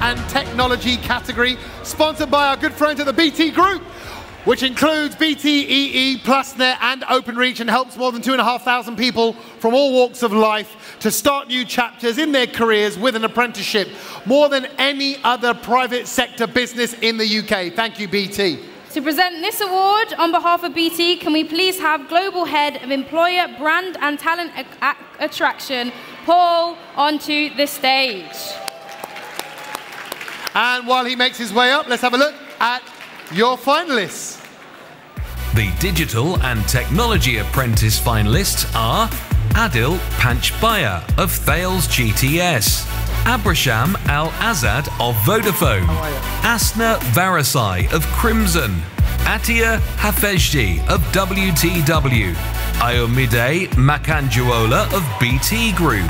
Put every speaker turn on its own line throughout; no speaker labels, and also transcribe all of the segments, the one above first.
and Technology category, sponsored by our good friends at the BT Group, which includes BTEE, PlusNet, and OpenReach, and helps more than 2,500 people from all walks of life to start new chapters in their careers with an apprenticeship, more than any other private sector business in the UK. Thank you, BT.
To present this award on behalf of BT, can we please have Global Head of Employer Brand and Talent Attraction, Paul, onto the stage.
And while he makes his way up, let's have a look at your finalists.
The Digital and Technology Apprentice finalists are Adil Panchbaya of Thales GTS, Abraham Al Azad of Vodafone, Asna Varasai of Crimson, Atia Hafejdi of WTW, Ayomide Makanjuola of BT Group,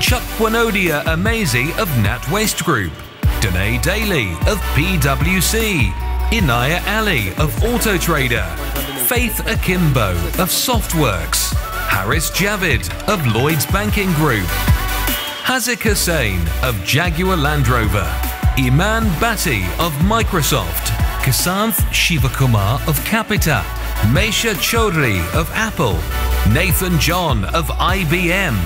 Chuck Wanodia Amazi of NatWest Group, Danae Daly of PwC, Inaya Ali of Autotrader, Faith Akimbo of Softworks, Harris Javid of Lloyds Banking Group, Hazik Hussain of Jaguar Land Rover, Iman Bhatti of Microsoft, Kasanth Shivakumar of Capita, Mesha Chaudhry of Apple, Nathan John of IBM,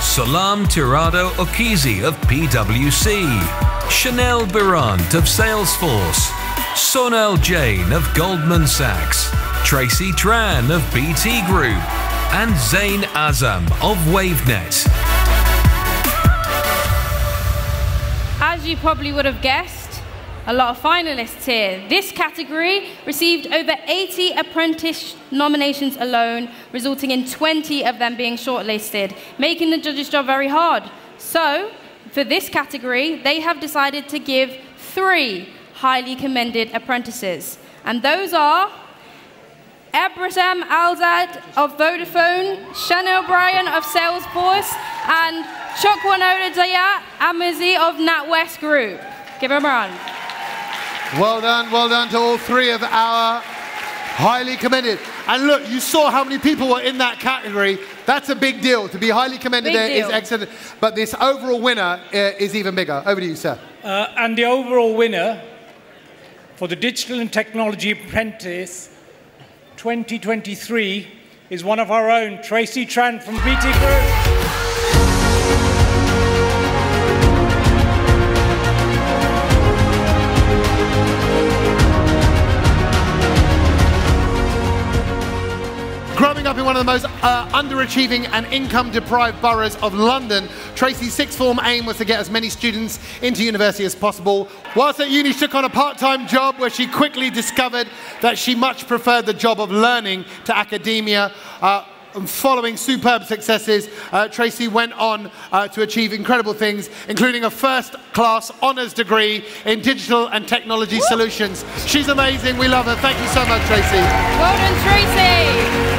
Salam Tirado Okizi of PwC, Chanel Birant of Salesforce, Sonal Jain of Goldman Sachs, Tracy Tran of BT Group, and Zain Azam of WaveNet.
As you probably would have guessed, a lot of finalists here. This category received over 80 apprentice nominations alone, resulting in 20 of them being shortlisted, making the judges' job very hard. So, for this category, they have decided to give three highly commended apprentices. And those are Abraham Alzad of Vodafone, Chanel Bryan of Salesforce, and Chukwanoda Daya Amazi of NatWest Group. Give him a round.
Well done, well done to all three of our highly commended. And look, you saw how many people were in that category. That's a big deal. To be highly commended
Big
there is
deal.
excellent. But this overall winner uh, is even bigger. Over to you, sir.
Uh, and the overall winner for the Digital and Technology Apprentice 2023 is one of our own, Tracy Tran from BT Group.
Of the most uh, underachieving and income deprived boroughs of London, Tracy's sixth form aim was to get as many students into university as possible. Whilst at uni, she took on a part time job where she quickly discovered that she much preferred the job of learning to academia. Uh, and following superb successes, uh, Tracy went on uh, to achieve incredible things, including a first class honours degree in digital and technology solutions. She's amazing. We love her. Thank you so much, Tracy.
Well done, Tracy.